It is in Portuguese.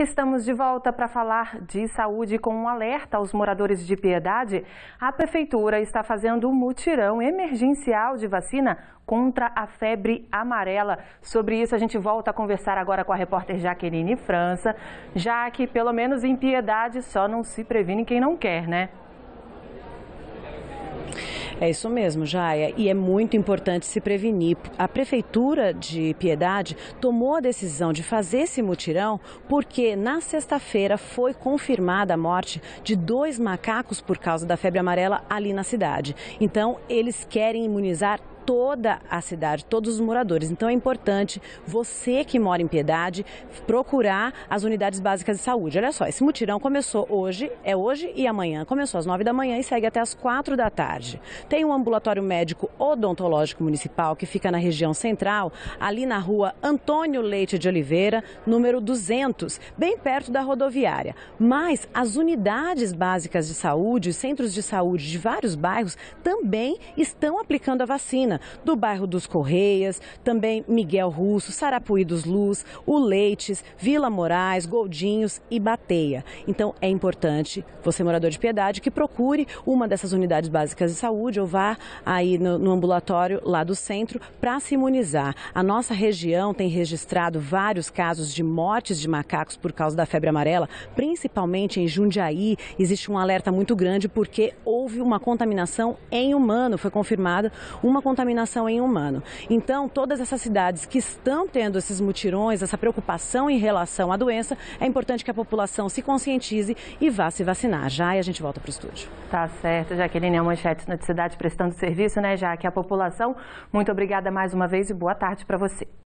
Estamos de volta para falar de saúde com um alerta aos moradores de Piedade. A Prefeitura está fazendo um mutirão emergencial de vacina contra a febre amarela. Sobre isso, a gente volta a conversar agora com a repórter Jaqueline França, já que, pelo menos em Piedade, só não se previne quem não quer, né? É isso mesmo, Jaia. E é muito importante se prevenir. A Prefeitura de Piedade tomou a decisão de fazer esse mutirão porque na sexta-feira foi confirmada a morte de dois macacos por causa da febre amarela ali na cidade. Então, eles querem imunizar toda a cidade, todos os moradores. Então é importante você que mora em Piedade procurar as unidades básicas de saúde. Olha só, esse mutirão começou hoje, é hoje e amanhã. Começou às nove da manhã e segue até às quatro da tarde. Tem um ambulatório médico odontológico municipal que fica na região central, ali na rua Antônio Leite de Oliveira, número 200, bem perto da rodoviária. Mas as unidades básicas de saúde, centros de saúde de vários bairros também estão aplicando a vacina do bairro dos Correias, também Miguel Russo, Sarapuí dos Luz, o Leites, Vila Moraes, Goldinhos e Bateia. Então é importante você, morador de Piedade, que procure uma dessas unidades básicas de saúde ou vá aí no, no ambulatório lá do centro para se imunizar. A nossa região tem registrado vários casos de mortes de macacos por causa da febre amarela, principalmente em Jundiaí. Existe um alerta muito grande porque houve uma contaminação em humano, foi confirmada uma contaminação contaminação em humano. Então, todas essas cidades que estão tendo esses mutirões, essa preocupação em relação à doença, é importante que a população se conscientize e vá se vacinar. Já e a gente volta para o estúdio. Tá certo, Jaqueline, é manchete na cidade prestando serviço, né, já que a população. Muito obrigada mais uma vez e boa tarde para você.